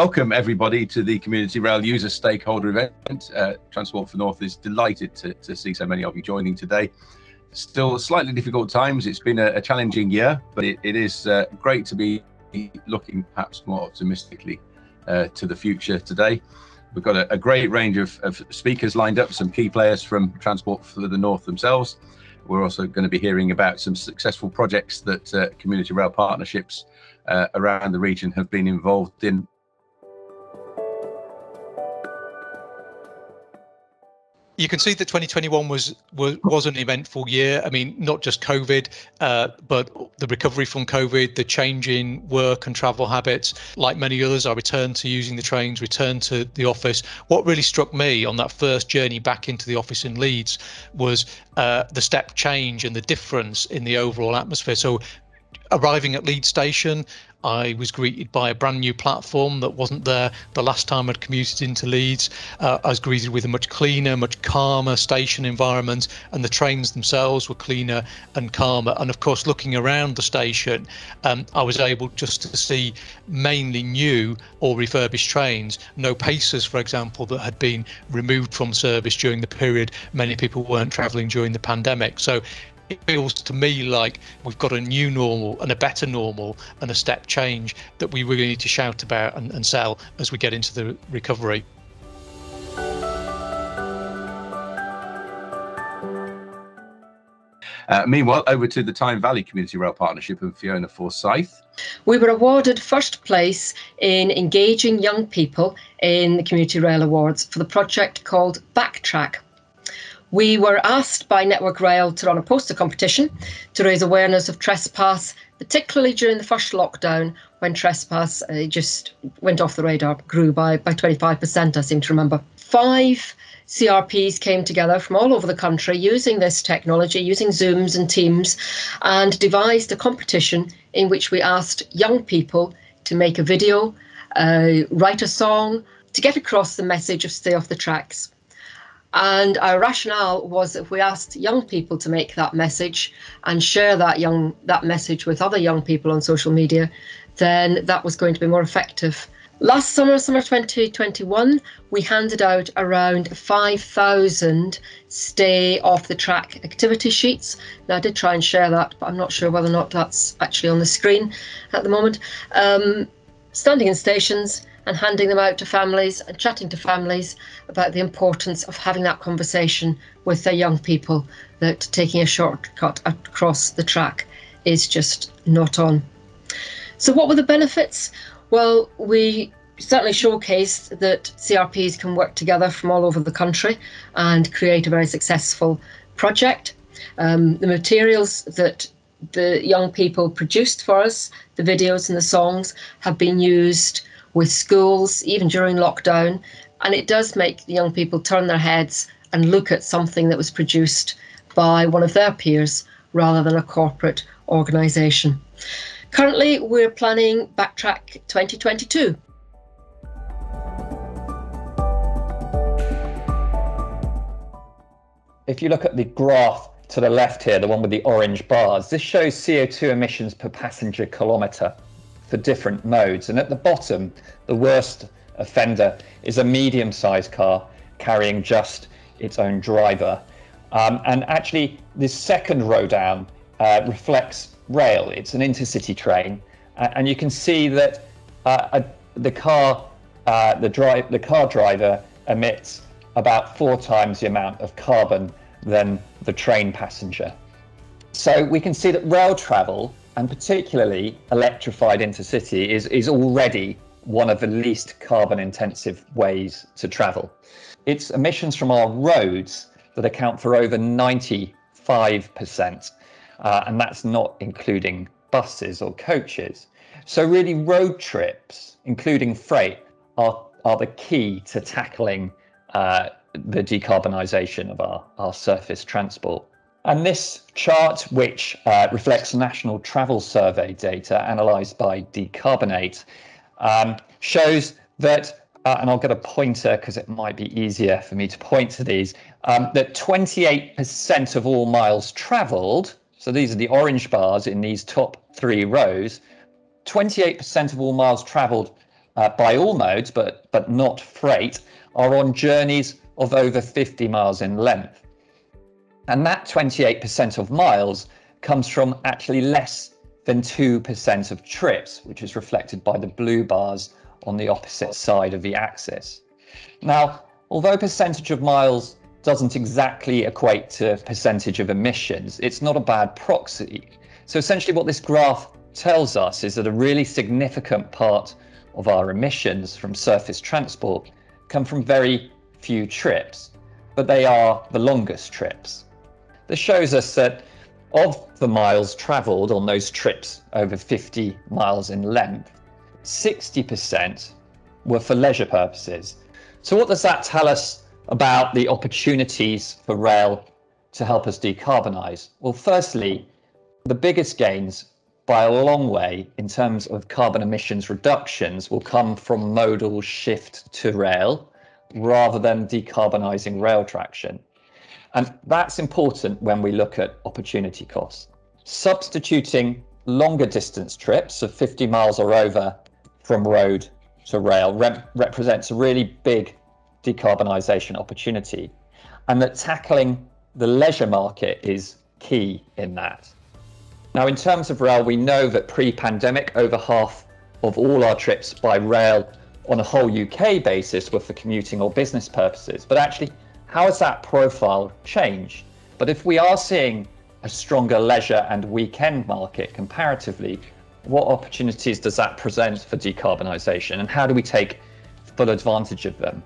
welcome everybody to the Community Rail User Stakeholder event. Uh, Transport for North is delighted to, to see so many of you joining today. Still slightly difficult times. It's been a, a challenging year, but it, it is uh, great to be looking perhaps more optimistically uh, to the future today. We've got a, a great range of, of, speakers lined up, some key players from Transport for the North themselves. We're also going to be hearing about some successful projects that uh, community rail partnerships uh, around the region have been involved in you can see that 2021 was was, was an eventful year. I mean, not just COVID, uh, but the recovery from COVID, the change in work and travel habits. Like many others, I returned to using the trains, returned to the office. What really struck me on that first journey back into the office in Leeds was uh, the step change and the difference in the overall atmosphere. So arriving at Leeds Station, I was greeted by a brand new platform that wasn't there the last time I'd commuted into Leeds. Uh, I was greeted with a much cleaner, much calmer station environment, and the trains themselves were cleaner and calmer. And of course, looking around the station, um, I was able just to see mainly new or refurbished trains. No Pacers, for example, that had been removed from service during the period many people weren't travelling during the pandemic. So it feels to me like we've got a new normal and a better normal and a step change that we really need to shout about and, and sell as we get into the recovery. Uh, meanwhile, over to the Tyne Valley Community Rail Partnership and Fiona Forsyth. We were awarded first place in engaging young people in the Community Rail Awards for the project called Backtrack we were asked by Network Rail to run a poster competition to raise awareness of trespass, particularly during the first lockdown when trespass uh, just went off the radar, grew by, by 25%, I seem to remember. Five CRPs came together from all over the country using this technology, using Zooms and Teams, and devised a competition in which we asked young people to make a video, uh, write a song, to get across the message of stay off the tracks. And our rationale was if we asked young people to make that message and share that young that message with other young people on social media, then that was going to be more effective. Last summer, summer 2021, we handed out around 5,000 stay off the track activity sheets. Now, I did try and share that, but I'm not sure whether or not that's actually on the screen at the moment. Um, standing in stations, and handing them out to families and chatting to families about the importance of having that conversation with their young people that taking a shortcut across the track is just not on. So, what were the benefits? Well, we certainly showcased that CRPs can work together from all over the country and create a very successful project. Um, the materials that the young people produced for us, the videos and the songs, have been used with schools, even during lockdown. And it does make the young people turn their heads and look at something that was produced by one of their peers rather than a corporate organisation. Currently, we're planning Backtrack 2022. If you look at the graph to the left here, the one with the orange bars, this shows CO2 emissions per passenger kilometre for different modes. And at the bottom, the worst offender is a medium sized car carrying just its own driver. Um, and actually, this second row down uh, reflects rail. It's an intercity train, uh, and you can see that uh, the car, uh, the drive, the car driver emits about four times the amount of carbon than the train passenger. So we can see that rail travel and particularly electrified intercity is, is already one of the least carbon intensive ways to travel. It's emissions from our roads that account for over 95%, uh, and that's not including buses or coaches. So, really, road trips, including freight, are, are the key to tackling uh, the decarbonisation of our, our surface transport. And this chart, which uh, reflects National Travel Survey data analysed by Decarbon8, um, shows that, uh, and I'll get a pointer because it might be easier for me to point to these, um, that 28% of all miles travelled, so these are the orange bars in these top three rows, 28% of all miles travelled uh, by all modes, but, but not freight, are on journeys of over 50 miles in length. And that 28% of miles comes from actually less than 2% of trips, which is reflected by the blue bars on the opposite side of the axis. Now, although percentage of miles doesn't exactly equate to percentage of emissions, it's not a bad proxy. So essentially what this graph tells us is that a really significant part of our emissions from surface transport come from very few trips, but they are the longest trips. This shows us that of the miles travelled on those trips over 50 miles in length, 60% were for leisure purposes. So, what does that tell us about the opportunities for rail to help us decarbonise? Well, firstly, the biggest gains by a long way in terms of carbon emissions reductions will come from modal shift to rail rather than decarbonising rail traction. And that's important when we look at opportunity costs. Substituting longer distance trips of 50 miles or over from road to rail rep- represents a really big decarbonisation opportunity, and that tackling the leisure market is key in that. Now, in terms of rail, we know that pre pandemic, over half of all our trips by rail on a whole UK basis were for commuting or business purposes. But actually, how has that profile changed? But if we are seeing a stronger leisure and weekend market comparatively, what opportunities does that present for decarbonisation and how do we take full advantage of them?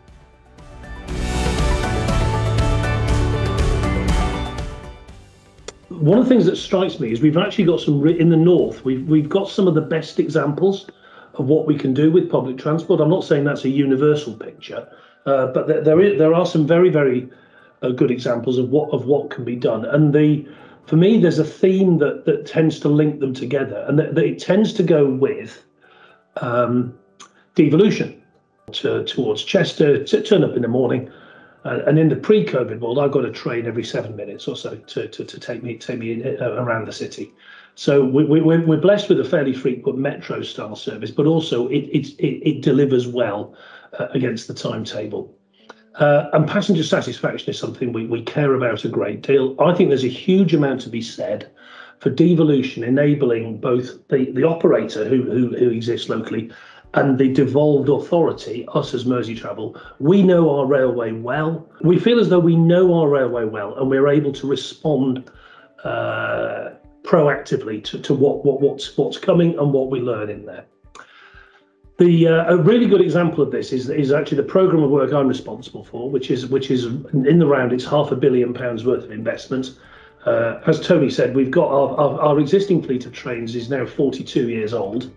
One of the things that strikes me is we've actually got some in the north. We've we've got some of the best examples of what we can do with public transport. I'm not saying that's a universal picture, uh, but there there, is, there are some very very uh, good examples of what of what can be done. And the for me, there's a theme that that tends to link them together, and that, that it tends to go with um, devolution to, towards Chester. To turn up in the morning, uh, and in the pre-COVID world, I got a train every seven minutes or so to, to, to take me take me in, uh, around the city. So we, we, we're blessed with a fairly frequent metro style service, but also it it, it, it delivers well uh, against the timetable. Uh, and passenger satisfaction is something we, we care about a great deal. I think there's a huge amount to be said for devolution enabling both the, the operator who, who, who exists locally and the devolved authority, us as Merseytravel, we know our railway well. We feel as though we know our railway well and we're able to respond uh, proactively to, to what, what, what's, what's coming and what we learn in there. The uh, a really good example of this is is actually the program of work I'm responsible for, which is which is in the round. It's half a billion pounds worth of investment. Uh, as Tony said, we've got our, our, our, existing fleet of trains is now 42 years old.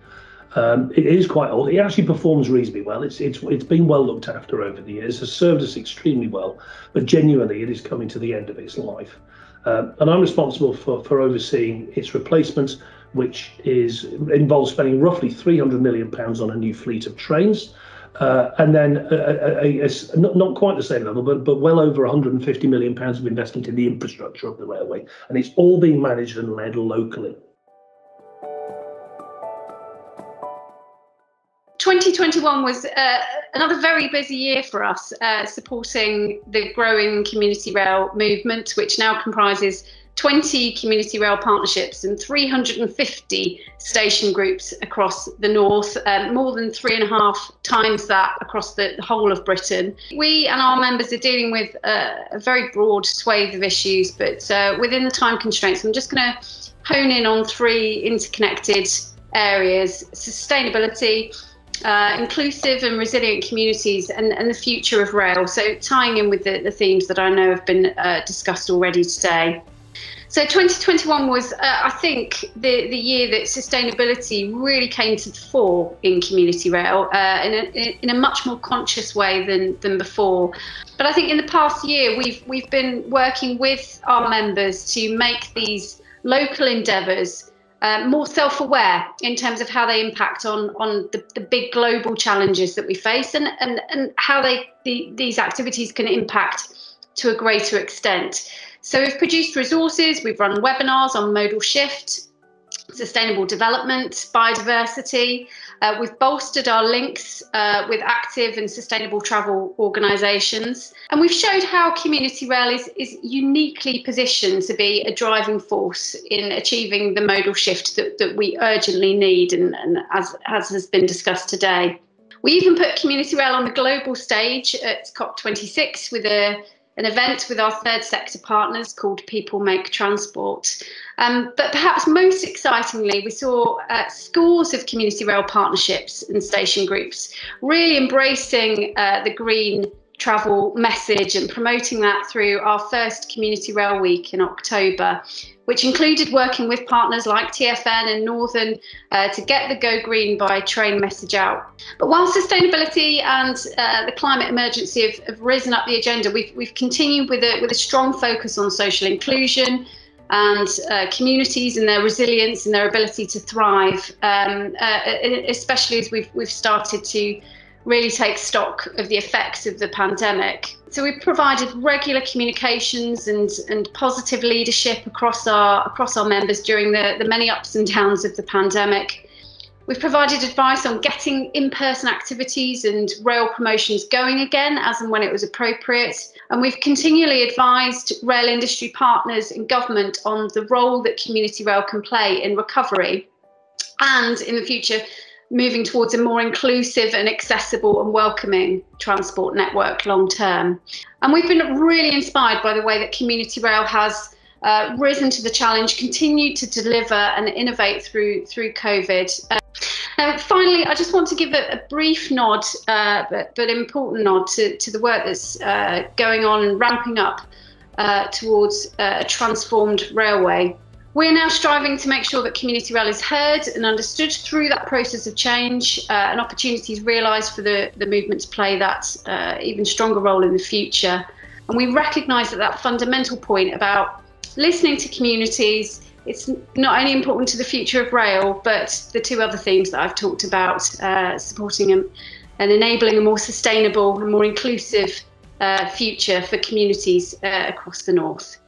Um, it is quite old. It actually performs reasonably well. It's it's it's been well looked after over the years. Has served us extremely well, but genuinely, it is coming to the end of its life. Um, and I'm responsible for for overseeing its replacement which is involves spending roughly 300 million pounds on a new fleet of trains. Uh, and then a, a, a, a, not, not quite the same level, but, but well over 150 million pounds of investment in the infrastructure of the railway, and it's all being managed and led locally. 2021 was uh, another very busy year for us, uh, supporting the growing community rail movement, which now comprises 20 community rail partnerships and 350 station groups across the north, um, more than three and a half times that across the whole of Britain. We and our members are dealing with a very broad swathe of issues, but uh, within the time constraints, I'm just going to hone in on three interconnected areas sustainability. Uh, inclusive and resilient communities and, and the future of rail. So, tying in with the, the themes that I know have been uh, discussed already today. So 2021 was, uh, I think, the, the year that sustainability really came to the fore in community rail uh, in, a, in a much more conscious way than, than before. But I think in the past year, we've, we've been working with our members to make these local endeavours uh, more self-aware in terms of how they impact on on the, the big global challenges that we face and and, and how they the, these activities can impact to a greater extent. So we've produced resources, we've run webinars on modal shift, sustainable development, biodiversity, Uh, we've bolstered our links uh, with active and sustainable travel organisations. And we've showed how Community Rail is, is uniquely positioned to be a driving force in achieving the modal shift that, that we urgently need, and, and as, as has been discussed today. We even put Community Rail on the global stage at COP26 with a an event with our third sector partners called People Make Transport. Um, but perhaps most excitingly, we saw uh, scores of community rail partnerships and station groups really embracing uh, the green travel message and promoting that through our first Community Rail Week in October, which included working with partners like TFN and Northern uh, to get the Go Green by Train message out. But while sustainability and uh, the climate emergency have, have, risen up the agenda, we've, we've continued with a, with a strong focus on social inclusion and uh, communities and their resilience and their ability to thrive, um, uh, especially as we've, we've started to really take stock of the effects of the pandemic. So we've provided regular communications and, and positive leadership across our across our members during the, the many ups and downs of the pandemic. We've provided advice on getting in-person activities and rail promotions going again as and when it was appropriate. And we've continually advised rail industry partners and government on the role that community rail can play in recovery and in the future moving towards a more inclusive and accessible and welcoming transport network long term. And we've been really inspired by the way that Community Rail has uh, risen to the challenge, continued to deliver and innovate through through COVID. Uh, uh, finally, I just want to give a, a brief nod, uh, but, but important nod to, to the work that's uh, going on and ramping up uh, towards a transformed railway. We're now striving to make sure that community rail is heard and understood through that process of change uh, and opportunities realised for the, the movement to play that uh, even stronger role in the future. And we recognise that that fundamental point about listening to communities, it's not only important to the future of rail, but the two other themes that I've talked about, uh, supporting and, and enabling a more sustainable and more inclusive uh, future for communities uh, across the north.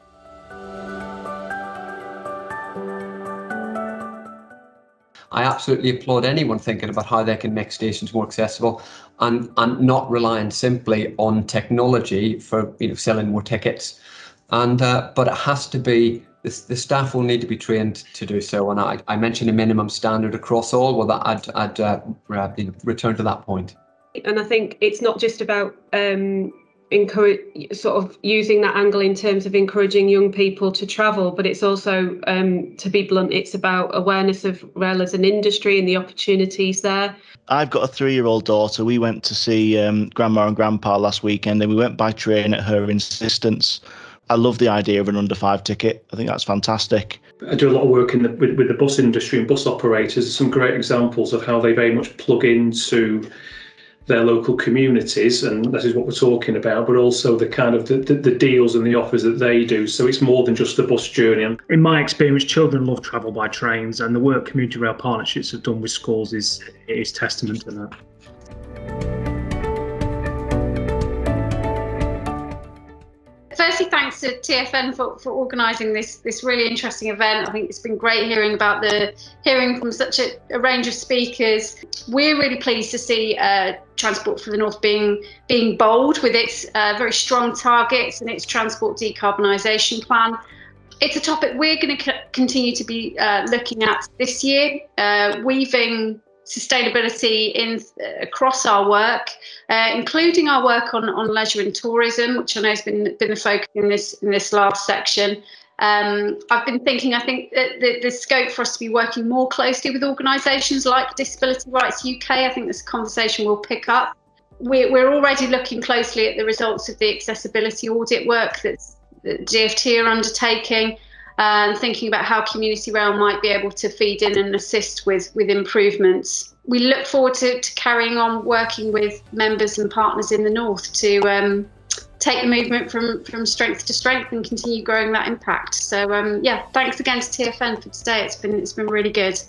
I absolutely applaud anyone thinking about how they can make stations more accessible and, and not relying simply on technology for you know selling more tickets. And uh, but it has to be the, the staff will need to be trained to do so. And I, I mentioned a minimum standard across all. Well, that I'd, I'd uh, return to that point. And I think it's not just about um, encourage sort of using that angle in terms of encouraging young people to travel but it's also um, to be blunt it's about awareness of rail as an industry and the opportunities there. I've got a three-year-old daughter. We went to see um, grandma and grandpa last weekend and we went by train at her insistence. I love the idea of an under five ticket. I think that's fantastic. I do a lot of work in the, with, with the bus industry and bus operators. Some great examples of how they very much plug into their local communities, and this is what we're talking about, but also the kind of the, the, the, deals and the offers that they do. So it's more than just the bus journey. In my experience, children love travel by trains, and the work community rail partnerships have done with schools is is testament to that. Firstly, thanks to TFN for, for organising this this really interesting event. I think it's been great hearing about the hearing from such a, a range of speakers. We're really pleased to see uh, Transport for the North being being bold with its uh, very strong targets and its transport decarbonisation plan. It's a topic we're going to continue to be uh, looking at this year, uh, weaving sustainability in across our work, uh, including our work on, on leisure and tourism, which I know has been been the focus in this in this last section. Um, I've been thinking, I think that the, the, scope for us to be working more closely with organisations like Disability Rights UK. I think this conversation will pick up. We're, we're already looking closely at the results of the accessibility audit work that's, that DFT are undertaking and thinking about how community rail might be able to feed in and assist with with improvements. We look forward to, to carrying on working with members and partners in the north to um, take the movement from from strength to strength and continue growing that impact. So um, yeah, thanks again to TFN for today. It's been it's been really good.